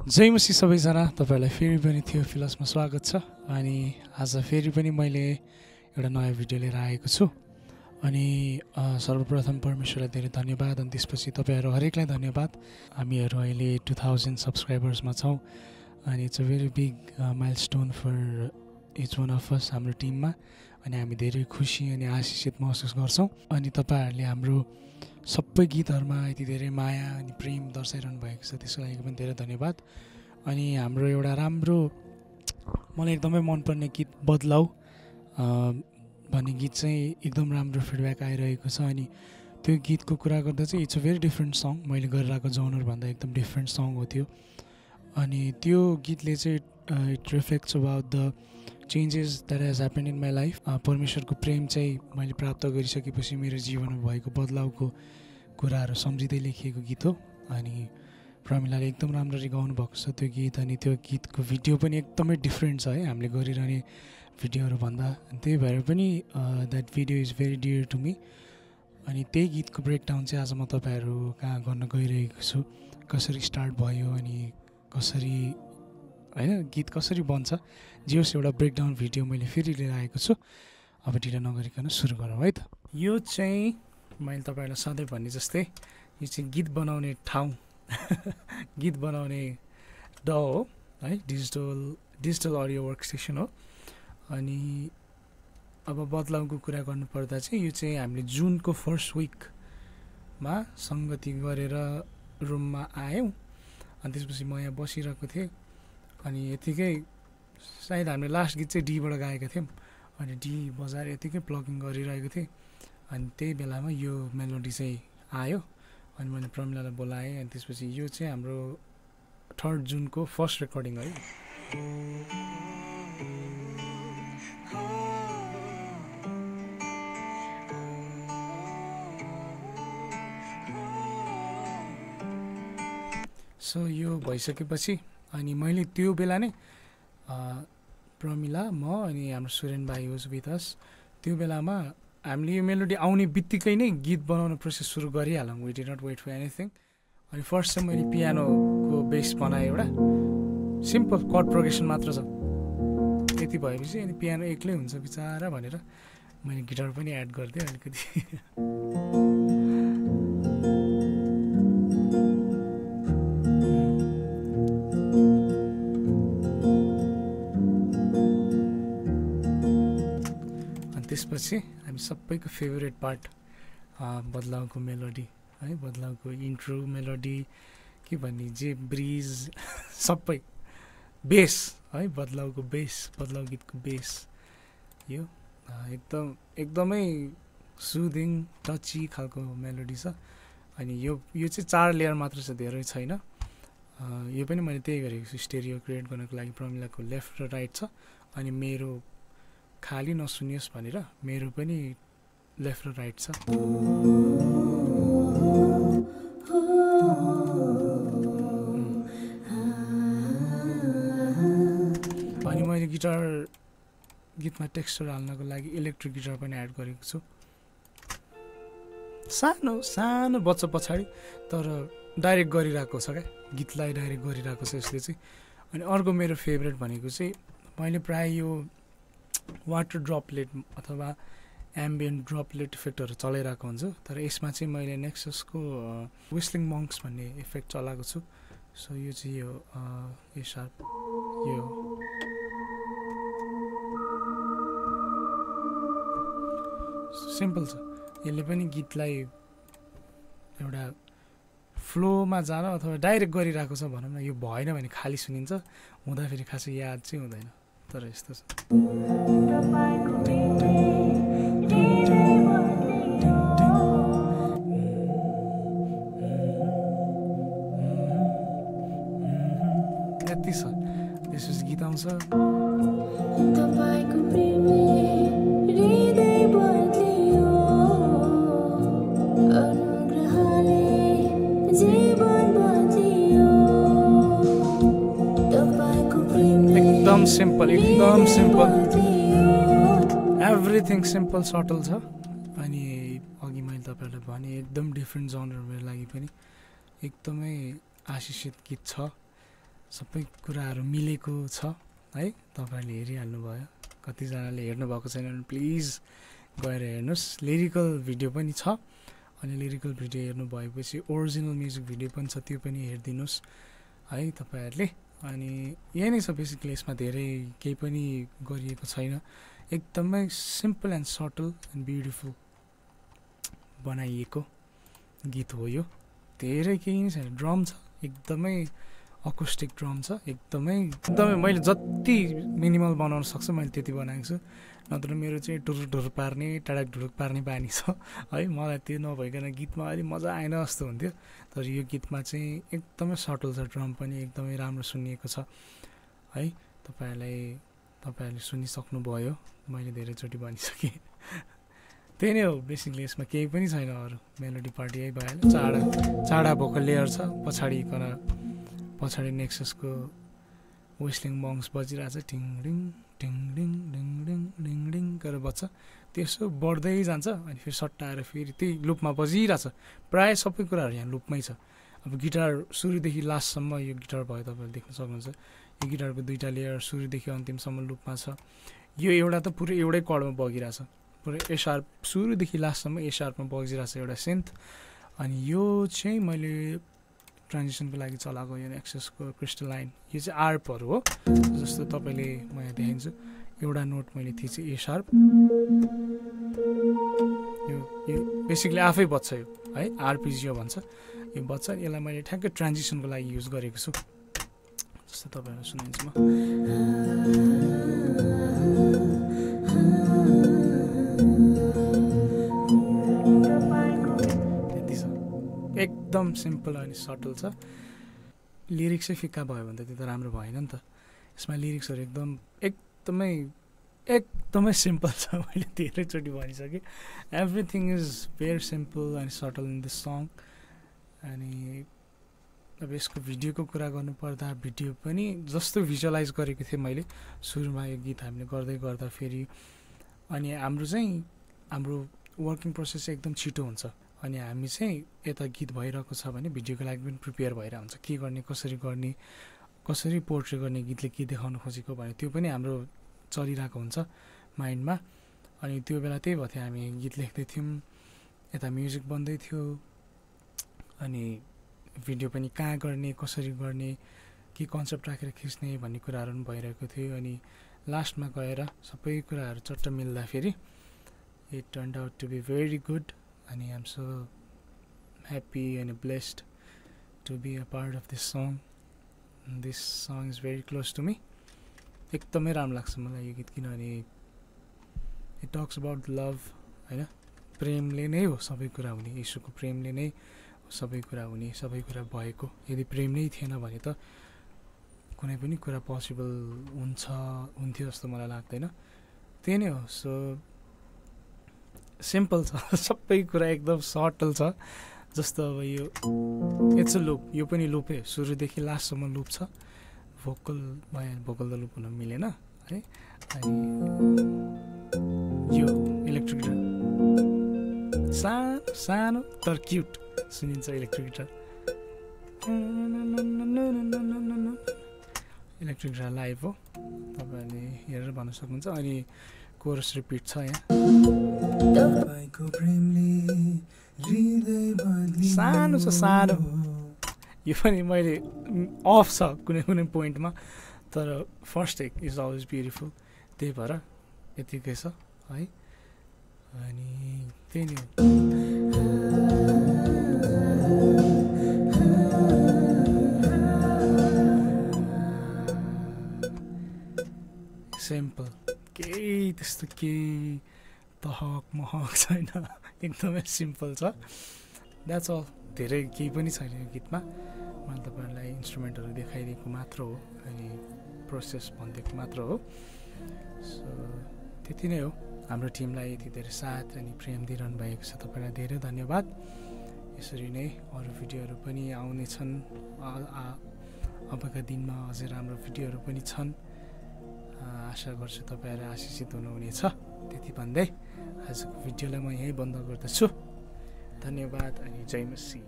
जय मसी सबैजना तपाईँहरूलाई फेरि पनि थियो फिलसमा स्वागत छ। अनि आज फेरि पनि मैले एउटा नयाँ भिडियो लिएर आएको छु। अनि सर्वप्रथम परमेश्वरलाई धेरै धन्यवाद अनि त्यसपछि तपाईँहरू हरेकलाई धन्यवाद। हामीहरू अहिले टु थाउजन्ड सब्सक्राइबर्समा छौँ। अनि it's a very big milestone for each one of us हाम्रो टिममा अनि हामी धेरै खुसी अनि आशिषित महसुस गर्छौँ। अनि तपाईँहरूले हाम्रो सबै गीतहरूमा यति धेरै माया अनि प्रेम दर्शाइरहनु भएको छ त्यसको लागि पनि धेरै धन्यवाद। अनि हाम्रो एउटा राम्रो मलाई एकदमै मनपर्ने गीत बदलाउ भन्ने गीत चाहिँ एकदम राम्रो फिडब्याक आइरहेको छ। अनि त्यो गीतको कुरा गर्दा चाहिँ it's a very different song मैले गरिरहेको जौनरभन्दा एकदम डिफ्रेन्ट सङ हो त्यो। अनि त्यो गीतले चाहिँ it reflects about the changes that has happen in my life परमेश्वरको प्रेम चाहिँ मैले प्राप्त गरिसकेपछि मेरो जीवनमा भएको बदलाउको कुराहरू सम्झिँदै लेखिएको गीत हो अनि प्रमिलाले एकदम राम्ररी गाउनु भएको छ त्यो गीत अनि त्यो गीतको भिडियो पनि एकदमै डिफ्रेन्ट छ है हामीले गरिरहने भिडियोहरूभन्दा त्यही भएर पनि that video is very dear to me अनि त्यही गीतको ब्रेकडाउन चाहिँ आज म तपाईँहरू कहाँ गर्न गइरहेको छु कसरी स्टार्ट भयो अनि कसरी होइन? गीत कसरी बन्छ? जे एउटा ब्रेकडाउन भिडियो मैले फेरि लिएर आएको छु। अब ढिलो नगरिकन सुरु गरौँ है त। यो चाहिँ मैले तपाईँहरूलाई सधैँ भने जस्तै यो चाहिँ गीत बनाउने ठाउँ। गीत बनाउने ड हो है? Digital digital audio workstation हो। अनि अब बदलाउको कुरा गर्नुपर्दा चाहिँ यो चाहिँ हामीले जुनको फर्स्ट विकमा सङ्गति गरेर रुममा आयौँ। अनि त्यसपछि म यहाँ बसिरहेको थिएँ। अनि यतिकै सायद हामीले लास्ट गीत चाहिँ डीबाट गाएका थियौँ। अनि डी बजाएर यतिकै प्लगिङ गरिरहेको थिएँ। अनि त्यही बेलामा यो मेलोडी चाहिँ आयो। अनि मैले प्रमिलालाई बोलाएँ। अनि त्यसपछि यो चाहिँ हाम्रो थर्ड जुनको फर्स्ट रेकर्डिङ है। सो यो भइसकेपछि अनि मैले त्यो बेला नै प्रमिला म अनि हाम्रो सुरेन भाइ वाज विथ त्यो बेलामा हामीले यो मेलोडी आउने बित्तिकै नै गीत बनाउने प्रोसेस सुरु गरिहालौँ। We do not wait for anything अनि फर्स्ट चाहिँ मैले पियानोको बेस बनाएँ एउटा। सिम्पल कर्ड प्रोग्रेसन मात्र छ। यति भएपछि अनि पियानो एक्लै हुन्छ बिचरा भनेर मैले गिटार पनि एड गरिदिएँ अलिकति। त्यसपछि हामी सबैको फेभरेट पार्ट बदलाउको मेलोडी है बदलाउको इन्ट्रो मेलोडी के भन्ने जे ब्रिज सबै बेस है बदलाउको बेस बदलाउ गीतको बेस यो एकदम एकदमै सुदिङ टची खालको मेलोडी छ अनि यो यो चाहिँ चार लेयर मात्र छ धेरै छैन यो पनि मैले त्यही गरेको छु स्टेरियो क्रिएट गर्नको लागि प्रमिलाको लेफ्ट र राइट छ अनि मेरो खाली नसुनियोस् भनेर मेरो पनि लेफ्ट र राइट छ। अनि मैले गिटार गीतमा टेक्स्चर हाल्नको लागि इलेक्ट्रिक गिटार पनि एड गरेको छु। सानो सानो बच्चा पछाडि तर डाइरेक्ट गरिरहेको छ क्या। गीतलाई डाइरेक्ट गरिरहेको छ यसले चाहिँ। अनि अर्को मेरो फेभरेट भनेको चाहिँ मैले प्रायः यो वाटर ड्रपलेट अथवा एम्बियन्ट ड्रपलेट इफेक्टहरू चलाइरहेको हुन्छु। तर यसमा चाहिँ मैले नेक्ससको विस्लिङ मङ्क्स भन्ने इफेक्ट चलाएको छु। सो यो चाहिँ यो यो सार्प यो सिम्पल छ। यसले पनि गीतलाई एउटा फ्लोमा जान अथवा डाइरेक्ट गरिरहेको छ भनौँ न यो भएन भने खाली सुनिन्छ। हुँदाखेरि खासै याद चाहिँ हुँदैन। तर यस्तो छ यति छ त्यसपछि गीत आउँछ एकदम सिम्पल एकदम सिम्पल एभ्रिथिङ सिम्पल सटल छ। अनि अघि मैले तपाईँहरूलाई भने एकदम डिफ्रेन्ट जनर मेरो लागि पनि एकदमै आशिषित गीत छ। सबै कुराहरू मिलेको छ है। तपाईँहरूले हेरिहाल्नु भयो कतिजनाले हेर्नुभएको छैन भने प्लिज गएर हेर्नुहोस्। लिरिकल भिडियो पनि छ। अनि लिरिकल भिडियो हेर्नु भएपछि ओरिजिनल म्युजिक भिडियो पनि छ त्यो पनि हेरिदिनुहोस्। है तपाईँहरूले। अनि यही नै छ बेसिकली यसमा धेरै केही पनि गरिएको छैन। एकदमै simple and subtle and beautiful बनाइएको गीत हो यो। धेरै केही नै छैन। ड्रम छ। एकदमै अकोस्टिक ड्रम छ। एकदमै एकदमै मैले जति मिनिमल बनाउन सक्छु मैले त्यति बनाएको छु। नत्र मेरो चाहिँ टुरुक ढुरुक पार्ने टाढाक ढुरुक पार्ने बानी छ। है मलाई त्यो नभइकन गीतमा अलिक मजा आएन जस्तो हुन्थ्यो। तर यो गीतमा चाहिँ एकदमै सटल छ ड्रम पनि एकदमै राम्रो सुनिएको छ। है तपाईँहरूलाई तपाईँहरूले सुनिसक्नुभयो। मैले धेरैचोटि भनिसकेँ। त्यही नै हो बेसिकली यसमा केही पनि छैन अरू। मेलोडी पार्टी यही भइहाल्यो। चाडा चाडा भोकल लेयर छ पछाडिकन पछाडि नेक्ससको वेस्लिङ बङ्स बजिरहेछ। टिङ डिङ टिङ डिङ डिङ डिङ डिङ डिङ गरेर बज्छ। त्यसो बढ्दै जान्छ अनि फेरि सट्टा आएर फेरि त्यही लुपमा बजिरहेछ। प्रायः सबै कुराहरू यहाँ लुपमै छ। अब गिटार सुरुदेखि लास्टसम्म यो गिटार भयो तपाईँले देख्न सक्नुहुन्छ। यो गिटारको दुइटा लेयर सुरुदेखि अन्तिमसम्म लुपमा छ। यो एउटा त पुरै एउटै कडमा बगिरहेछ। पुरै एसार्प सुरुदेखि लास्टसम्म एसार्पमा बगिरहेछ एउटा सेन्थ। अनि यो चाहिँ मैले ट्रान्जेक्सनको लागि चलाएको यो एक्सेसको क्रिस्टल लाइन यो चाहिँ आर्पहरू हो जस्तो तपाईँले म यहाँ देखाइदिन्छु एउटा नोट मैले थिचेँ ए सार्प यो यो बेसिकली आफै बज्छ यो है आरपिजियो भन्छ। यो बज्छ यसलाई मैले ठ्याक्कै ट्रान्जिसनको लागि युज गरेको छु। जस्तो तपाईँहरूलाई सुनाइदिन्छु म। एकदम सिम्पल अनि सटल छ। लिरिक्सै फिक्का भयो भने त त्यो त राम्रो भएन नि त। यसमा लिरिक्सहरू एकदम एकदमै एकदमै सिम्पल छ। मैले धेरैचोटि भनिसकेँ। Everything is very simple and subtle in this song अनि अब यसको भिडियोको कुरा गर्नुपर्दा भिडियो पनि जस्तो भिजुअलाइज गरेको थिएँ मैले। सुरुमा यो गीत हामीले गर्दै गर्दा फेरि। अनि हाम्रो चाहिँ हाम्रो वर्किङ प्रोसेस एकदम छिटो हुन्छ। अनि हामी चाहिँ यता गीत भइरहेको छ भने भिडियोको लागि पनि प्रिपेयर भइरहेको हुन्छ। के गर्ने कसरी गर्ने कसरी पोर्ट्रे गर्ने गीतले के देखाउन खोजेको भने त्यो पनि हाम्रो चलिरहेको हुन्छ माइन्डमा। अनि त्यो बेला त्यही भएको थियो हामी गीत लेख्दै थियौँ यता म्युजिक बन्दै थियो अनि भिडियो पनि कहाँ गर्ने कसरी गर्ने के कन्सेप्ट राखेर खिच्ने भन्ने कुराहरू पनि भइरहेको थियो। अनि लास्टमा गएर सबै कुराहरू चट्ट मिल्दाखेरि it turn out to be very good अनि I'm so happy and blessed to be a part of this song this song is very close to me एकदमै राम्रो लाग्छ मलाई यो गीत किनभने इट टक्स अबाउट लभ होइन? प्रेमले नै हो सबै कुरा हुने यीशुको प्रेमले नै सबै कुरा हुने सबै कुरा भएको। यदि प्रेम नै थिएन भने त कुनै पनि कुरा पोसिबल हुन्छ हुन्थ्यो जस्तो मलाई लाग्दैन। त्यही नै हो। सो सिम्पल छ सबै कुरा एकदम सटल छ जस्तो अब यो इट्स अ लुप यो पनि लुपै सुरुदेखि लास्टसम्म लुप छ भोकल भयो भोकल त लुप हुन मिलेन है अनि यो इलेक्ट्रिक गिटार सानो सानो तर क्युट सुनिन्छ electric guitar electric guitar live हो तपाईँहरूले हेरेर भन्न सक्नुहुन्छ अनि कोरस रिपिट छ यहाँ। सानो छ सानो। यो पनि मैले अफ छ कुनै कुनै पोइन्टमा तर first take is always beautiful. त्यही भएर यतिकै छ है। अनि त्यही नै सिम्पल केही त्यस्तो केही तहक महक छैन। एकदमै सिम्पल छ। द्याट्स अल धेरै केही पनि छैन यो गीतमा। मैले तपाईँहरूलाई इन्स्ट्रुमेन्टहरू देखाइदिएको मात्र हो अनि प्रोसेस भनिदिएको मात्र हो। सो त्यति नै हो। हाम्रो टिमलाई यति धेरै साथ अनि प्रेम दिइरहनु भएको छ। तपाईँलाई धेरै धन्यवाद। यसरी नै अरू भिडियोहरू पनि आउनेछन्। आ- आ- अबका दिनमा अझै राम्रो भिडियोहरू पनि छन्। आशा गर्छु तपाईँहरू आशिषित हुनुहुनेछ त्यति भन्दै आजको भिडियोलाई म यहीँ बन्द गर्दछु धन्यवाद अनि जय मसी.